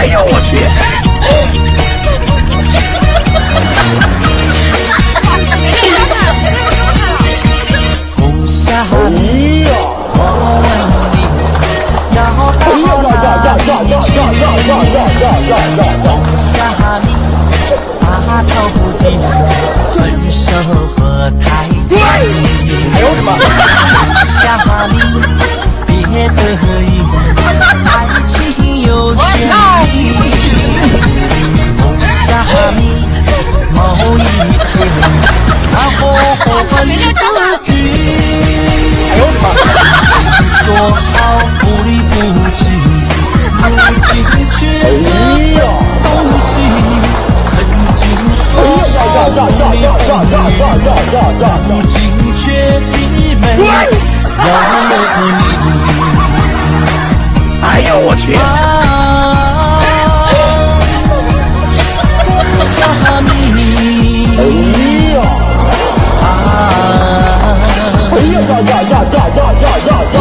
哎呦我去！红霞你，我问你，要到哪里去？红霞你，把头低，分手何太急？红霞你，别得意，我和你不聚。说好不离不弃，如今却没东西。曾经说好不离不离，如今却已没有你。哎呦我去！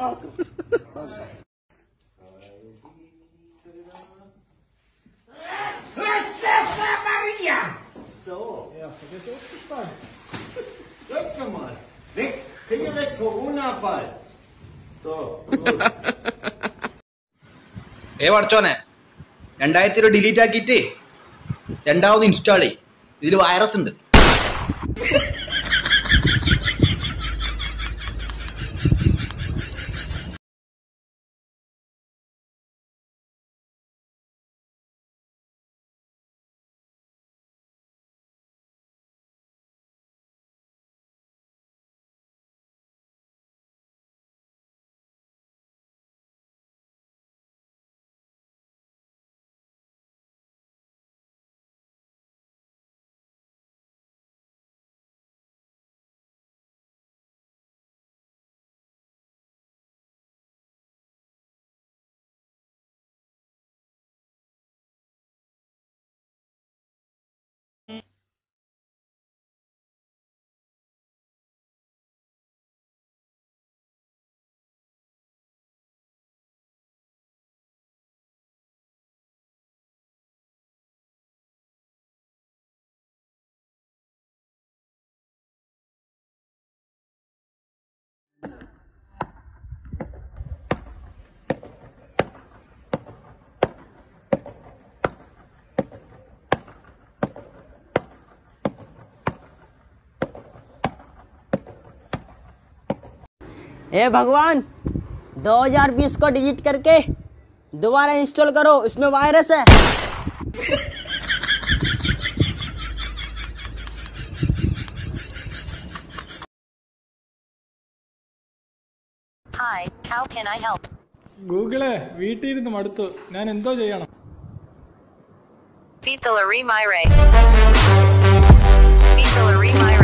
आओ तो। So, ja, das ist aufgefallen. Drück schon mal. Weg, Finger weg, Corona-Ball. So. ഏ പഠിച്ചോനെ രണ്ടായിരത്തി ഇരുപത് ഡിലീറ്റ് ആക്കിയിട്ട് രണ്ടാമത് ഇൻസ്റ്റാൾ ചെയ്യും. ഇതിൽ വൈറസ് ഉണ്ട്. हे भगवान 2020 को डिलीट करके दोबारा इंस्टॉल करो इसमें वायरस है Hi, how can I help? ഗൂഗിളെ വീട്ടിലിരുന്ന് മടുത്തു ഞാൻ എന്തോ ചെയ്യണം Vitala Remire. Vitala Remire.